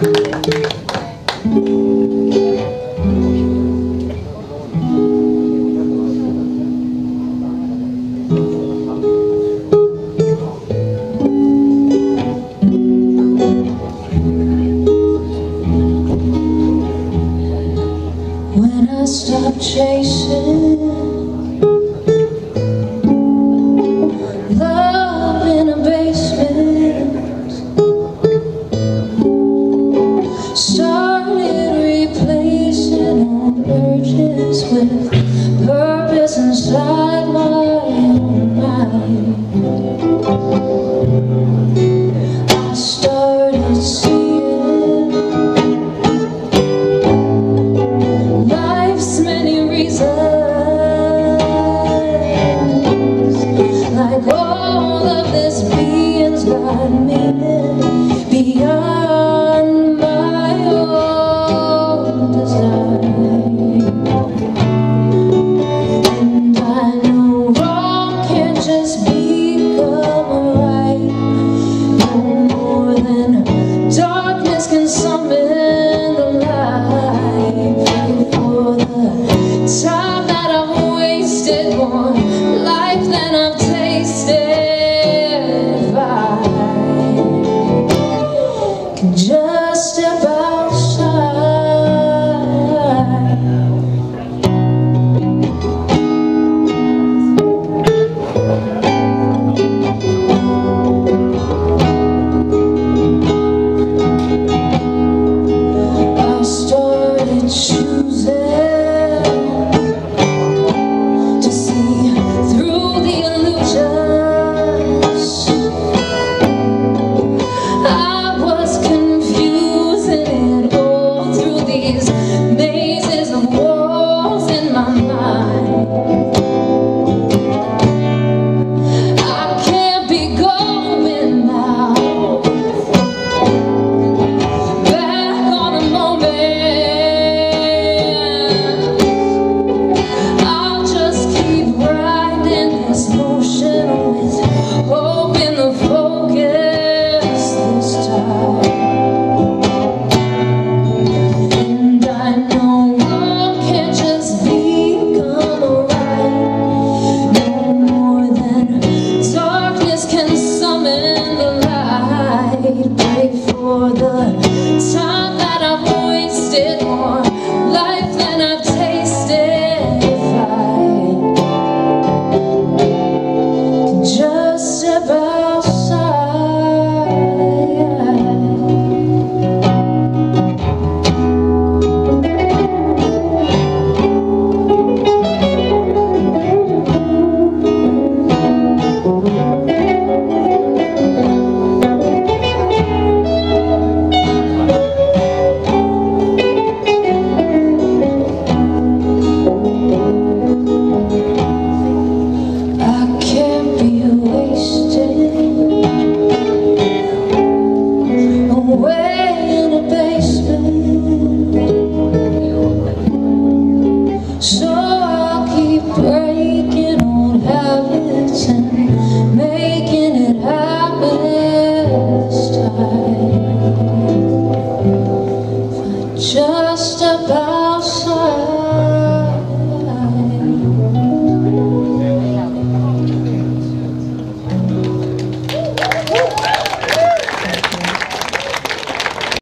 When I stop chasing já amor